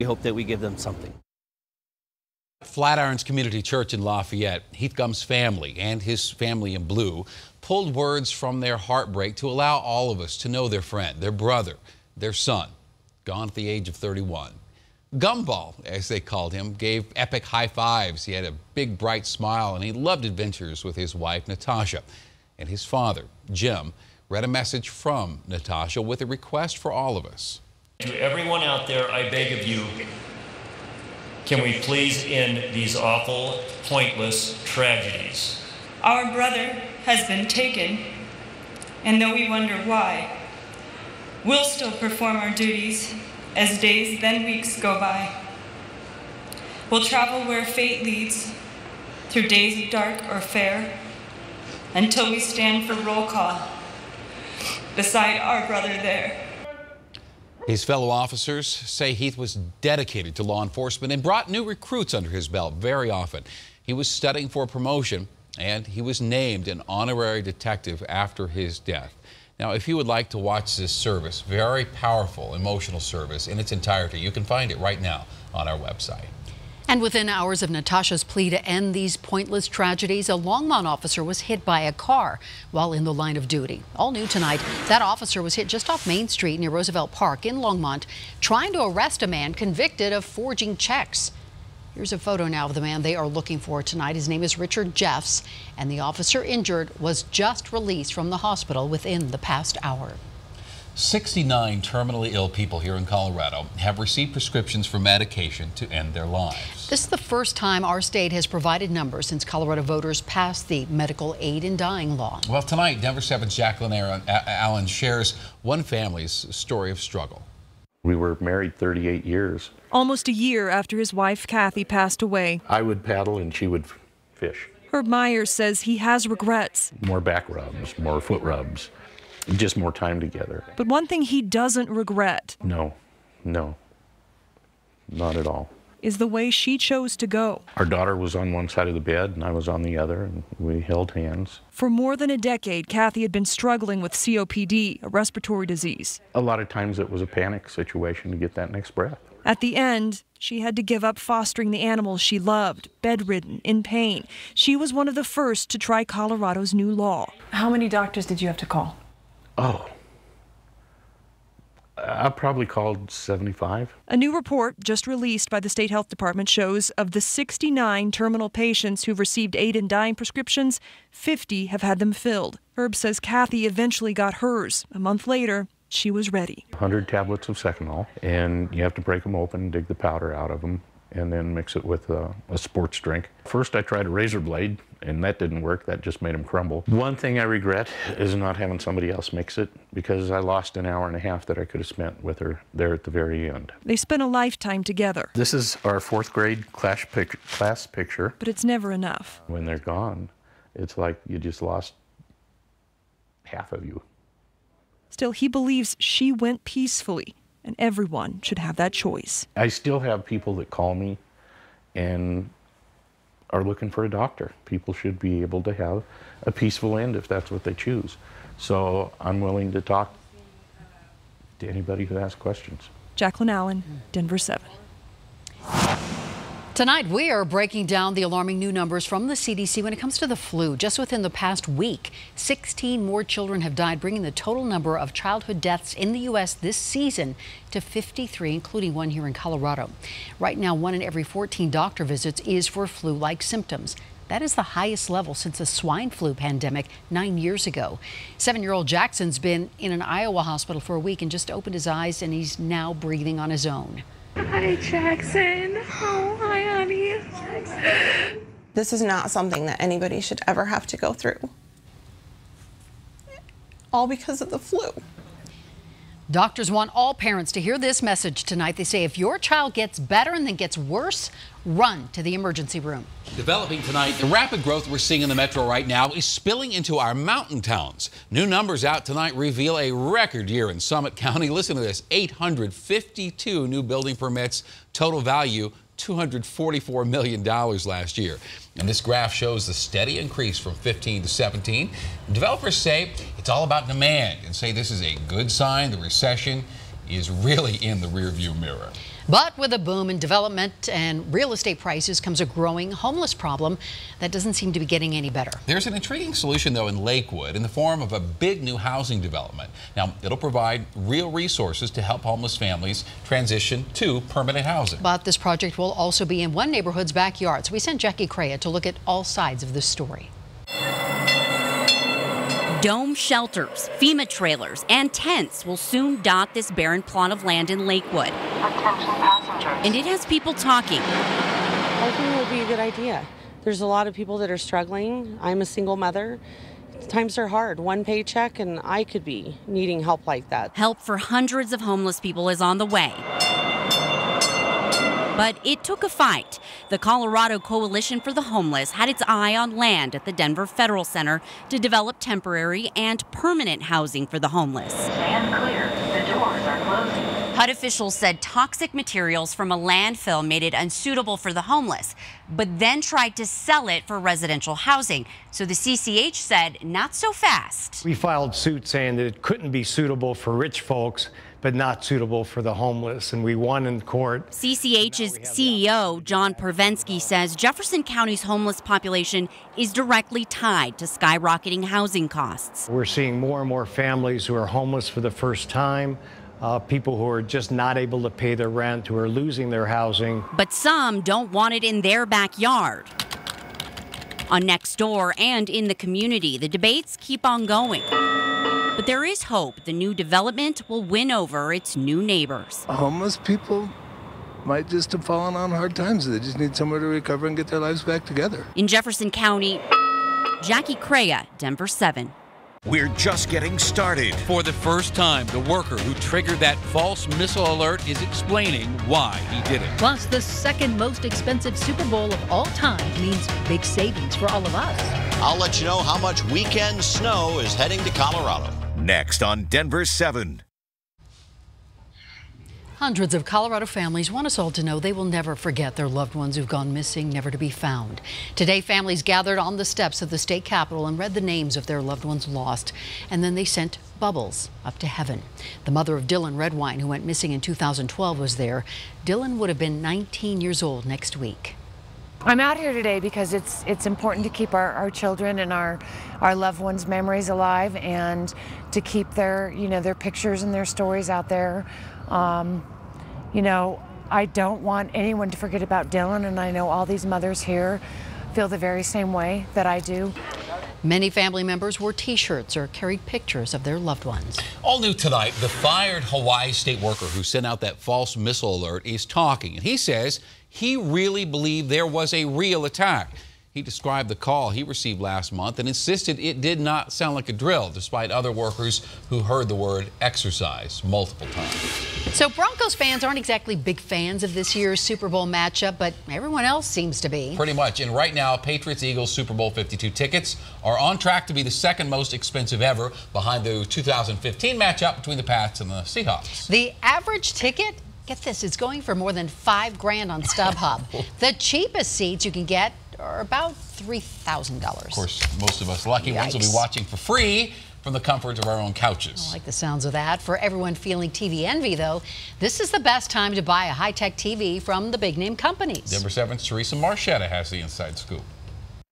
We hope that we give them something. Flatirons Community Church in Lafayette, Heath Gumm's family and his family in blue pulled words from their heartbreak to allow all of us to know their friend, their brother, their son, gone at the age of 31. Gumball, as they called him, gave epic high fives. He had a big, bright smile, and he loved adventures with his wife, Natasha. And his father, Jim, read a message from Natasha with a request for all of us. To everyone out there, I beg of you, can we please end these awful, pointless tragedies? Our brother has been taken, and though we wonder why, we'll still perform our duties as days, then weeks go by. We'll travel where fate leads, through days dark or fair, until we stand for roll call beside our brother there. His fellow officers say Heath was dedicated to law enforcement and brought new recruits under his belt very often. He was studying for promotion and he was named an honorary detective after his death. Now, if you would like to watch this service, very powerful emotional service in its entirety, you can find it right now on our website. And within hours of Natasha's plea to end these pointless tragedies, a Longmont officer was hit by a car while in the line of duty. All new tonight, that officer was hit just off Main Street near Roosevelt Park in Longmont, trying to arrest a man convicted of forging checks. Here's a photo now of the man they are looking for tonight. His name is Richard Jeffs, and the officer injured was just released from the hospital within the past hour. 69 terminally ill people here in Colorado have received prescriptions for medication to end their lives. This is the first time our state has provided numbers since Colorado voters passed the medical aid in dying law. Well, tonight, Denver 7's Jacqueline Allen shares one family's story of struggle. We were married 38 years. Almost a year after his wife, Kathy, passed away. I would paddle and she would fish. Herb Myers says he has regrets. More back rubs, more foot rubs just more time together. But one thing he doesn't regret no, no, not at all. Is the way she chose to go. Our daughter was on one side of the bed and I was on the other, and we held hands. For more than a decade, Kathy had been struggling with COPD, a respiratory disease. A lot of times it was a panic situation to get that next breath. At the end, she had to give up fostering the animals she loved, bedridden, in pain. She was one of the first to try Colorado's new law. How many doctors did you have to call? Oh. I probably called 75. A new report just released by the state health department shows of the 69 terminal patients who've received aid in dying prescriptions, 50 have had them filled. Herb says Kathy eventually got hers. A month later, she was ready. 100 tablets of Seconal, and you have to break them open, dig the powder out of them, and then mix it with a, a, sports drink. First I tried a razor blade and that didn't work. That just made them crumble. One thing I regret is not having somebody else mix it because I lost an hour and a half that I could have spent with her there at the very end. They spent a lifetime together. This is our fourth grade class, pic class picture. But it's never enough. When they're gone, it's like you just lost half of you. Still, he believes she went peacefully and everyone should have that choice. I still have people that call me and are looking for a doctor. People should be able to have a peaceful end if that's what they choose. So I'm willing to talk to anybody who has questions. Jacqueline Allen, Denver 7. Tonight, we are breaking down the alarming new numbers from the CDC when it comes to the flu. Just within the past week, 16 more children have died, bringing the total number of childhood deaths in the U.S. this season to 53, including one here in Colorado. Right now, one in every 14 doctor visits is for flu-like symptoms. That is the highest level since the swine flu pandemic nine years ago. Seven-year-old Jackson's been in an Iowa hospital for a week and just opened his eyes, and he's now breathing on his own. Hi, Jackson. Oh. This is not something that anybody should ever have to go through. All because of the flu. Doctors want all parents to hear this message tonight. They say if your child gets better and then gets worse, run to the emergency room. Developing tonight, the rapid growth we're seeing in the metro right now is spilling into our mountain towns. New numbers out tonight reveal a record year in Summit County. Listen to this 852 new building permits, total value $244 million last year. And this graph shows the steady increase from 15 to 17. Developers say it's all about demand and say this is a good sign the recession is really in the rearview mirror. But with a boom in development and real estate prices comes a growing homeless problem that doesn't seem to be getting any better. There's an intriguing solution, though, in Lakewood in the form of a big new housing development. Now, it'll provide real resources to help homeless families transition to permanent housing. But this project will also be in one neighborhood's backyard. So we sent Jackie Crea to look at all sides of this story. Dome shelters, FEMA trailers, and tents will soon dot this barren plot of land in Lakewood. Attention passengers. And it has people talking. I think it would be a good idea. There's a lot of people that are struggling. I'm a single mother. Times are hard. One paycheck, and I could be needing help like that. Help for hundreds of homeless people is on the way. But it took a fight. The Colorado Coalition for the Homeless had its eye on land at the Denver Federal Center to develop temporary and permanent housing for the homeless. Stand clear. The doors are closing. HUD officials said toxic materials from a landfill made it unsuitable for the homeless, but then tried to sell it for residential housing. So the CCH said, not so fast. We filed suit saying that it couldn't be suitable for rich folks, but not suitable for the homeless, and we won in court. CCH's CEO, John Parvensky, says Jefferson County's homeless population is directly tied to skyrocketing housing costs. We're seeing more and more families who are homeless for the first time. Uh, people who are just not able to pay their rent, who are losing their housing. But some don't want it in their backyard. On Next Door and in the community, the debates keep on going. But there is hope the new development will win over its new neighbors. Homeless people might just have fallen on hard times. They just need somewhere to recover and get their lives back together. In Jefferson County, Jackie Crea, Denver 7. We're just getting started. For the first time, the worker who triggered that false missile alert is explaining why he did it. Plus, the second most expensive Super Bowl of all time means big savings for all of us. I'll let you know how much weekend snow is heading to Colorado. Next on Denver 7. Hundreds of Colorado families want us all to know they will never forget their loved ones who've gone missing, never to be found. Today, families gathered on the steps of the state capitol and read the names of their loved ones lost, and then they sent bubbles up to heaven. The mother of Dylan Redwine, who went missing in 2012, was there. Dylan would have been 19 years old next week. I'm out here today because it's it's important to keep our, our children and our our loved ones' memories alive and to keep their you know their pictures and their stories out there. Um, you know, I don't want anyone to forget about Dylan, and I know all these mothers here feel the very same way that I do. Many family members wore T-shirts or carried pictures of their loved ones. All new tonight, the fired Hawaii state worker who sent out that false missile alert is talking, and he says he really believed there was a real attack. He described the call he received last month and insisted it did not sound like a drill, despite other workers who heard the word exercise multiple times. So Broncos fans aren't exactly big fans of this year's Super Bowl matchup, but everyone else seems to be. Pretty much. And right now, Patriots Eagles Super Bowl 52 tickets are on track to be the second most expensive ever behind the 2015 matchup between the Pats and the Seahawks. The average ticket Get this, it's going for more than five grand on StubHub. the cheapest seats you can get are about $3,000. Of course, most of us lucky Yikes. ones will be watching for free from the comfort of our own couches. I like the sounds of that. For everyone feeling TV envy, though, this is the best time to buy a high-tech TV from the big-name companies. Denver 7's Teresa Marchetta has the inside scoop.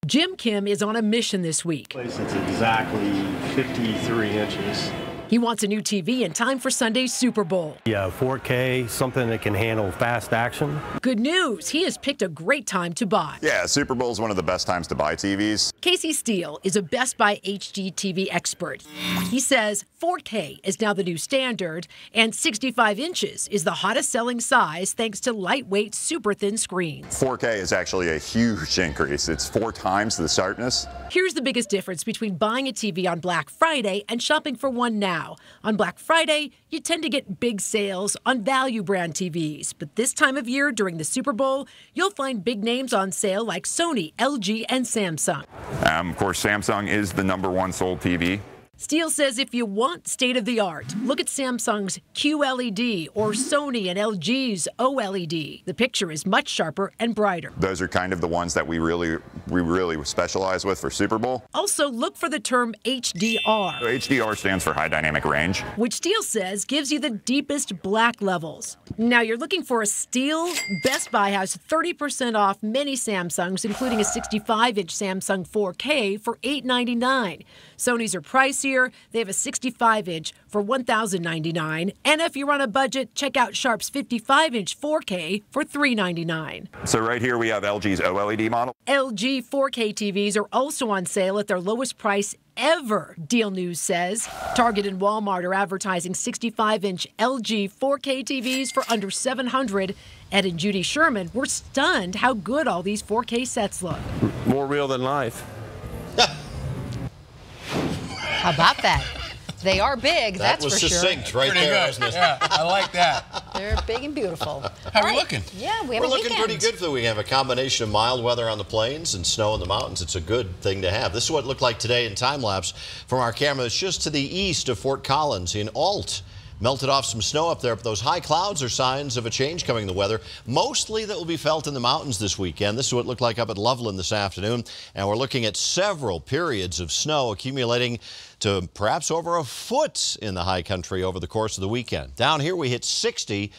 Jim Kim is on a mission this week. It's exactly 53 inches. He wants a new TV in time for Sunday's Super Bowl. Yeah, 4K, something that can handle fast action. Good news, he has picked a great time to buy. Yeah, Super Bowl is one of the best times to buy TVs. Casey Steele is a Best Buy HD TV expert. He says 4K is now the new standard, and 65 inches is the hottest selling size thanks to lightweight, super thin screens. 4K is actually a huge increase. It's four times the sharpness. Here's the biggest difference between buying a TV on Black Friday and shopping for one now. On Black Friday, you tend to get big sales on value brand TVs, but this time of year during the Super Bowl, you'll find big names on sale like Sony, LG, and Samsung. Um, of course, Samsung is the number one sold TV. Steele says if you want state of the art, look at Samsung's QLED or Sony and LG's OLED. The picture is much sharper and brighter. Those are kind of the ones that we really we really specialize with for Super Bowl. Also, look for the term HDR. So HDR stands for high dynamic range. Which Steele says gives you the deepest black levels. Now you're looking for a steal? Best Buy has 30% off many Samsungs, including a 65-inch Samsung 4K for 899. Sony's are pricier. They have a 65-inch for 1,099. And if you're on a budget, check out Sharp's 55-inch 4K for 399. So right here we have LG's OLED model. LG 4K TVs are also on sale at their lowest price ever, Deal News says. Target and Walmart are advertising 65-inch LG 4K TVs for under 700. Ed and Judy Sherman were stunned how good all these 4K sets look. More real than life. How about that? They are big, That that's was for succinct sure. right Pretty there, good. wasn't it? Yeah, I like that. They're big and beautiful. How All we right. looking? Yeah, we have We're a looking weekend. pretty good for the week. We have a combination of mild weather on the plains and snow in the mountains. It's a good thing to have. This is what it looked like today in time lapse from our camera that's just to the east of Fort Collins in Ault. Melted off some snow up there, but those high clouds are signs of a change coming in the weather. Mostly that will be felt in the mountains this weekend. This is what it looked like up at Loveland this afternoon. And we're looking at several periods of snow accumulating to perhaps over a foot in the high country over the course of the weekend. Down here we hit 60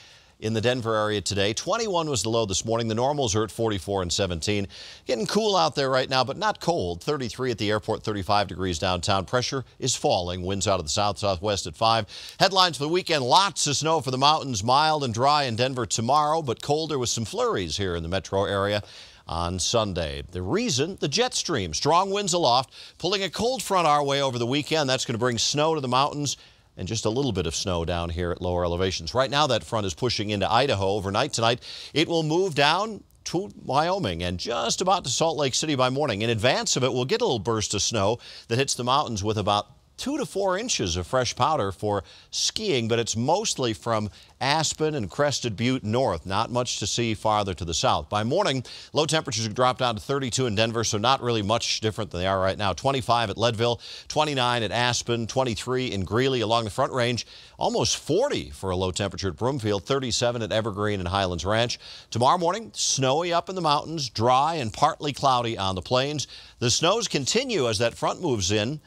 in the Denver area today. 21 was the low this morning. The normals are at 44 and 17. Getting cool out there right now, but not cold. 33 at the airport, 35 degrees downtown. Pressure is falling. Winds out of the south southwest at 5. Headlines for the weekend lots of snow for the mountains. Mild and dry in Denver tomorrow, but colder with some flurries here in the metro area on Sunday. The reason, the jet stream. Strong winds aloft, pulling a cold front our way over the weekend. That's going to bring snow to the mountains and just a little bit of snow down here at lower elevations. Right now, that front is pushing into Idaho. Overnight tonight, it will move down to Wyoming and just about to Salt Lake City by morning. In advance of it, we'll get a little burst of snow that hits the mountains with about two to four inches of fresh powder for skiing, but it's mostly from Aspen and Crested Butte north. Not much to see farther to the south. By morning, low temperatures have dropped down to 32 in Denver, so not really much different than they are right now. 25 at Leadville, 29 at Aspen, 23 in Greeley along the Front Range, almost 40 for a low temperature at Broomfield, 37 at Evergreen and Highlands Ranch. Tomorrow morning, snowy up in the mountains, dry and partly cloudy on the plains. The snows continue as that front moves in.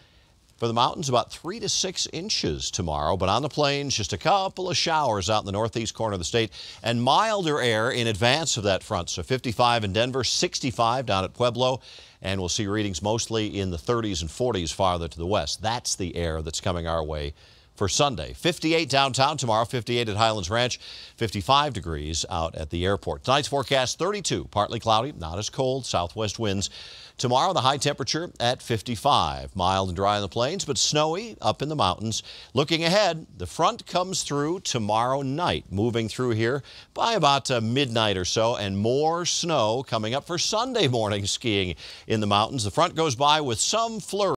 For the mountains, about three to six inches tomorrow, but on the plains, just a couple of showers out in the northeast corner of the state and milder air in advance of that front. So 55 in Denver, 65 down at Pueblo, and we'll see readings mostly in the 30s and 40s farther to the west. That's the air that's coming our way for Sunday. 58 downtown tomorrow, 58 at Highlands Ranch, 55 degrees out at the airport. Tonight's forecast 32, partly cloudy, not as cold, southwest winds. Tomorrow, the high temperature at 55. Mild and dry in the plains, but snowy up in the mountains. Looking ahead, the front comes through tomorrow night, moving through here by about uh, midnight or so, and more snow coming up for Sunday morning skiing in the mountains. The front goes by with some flurry.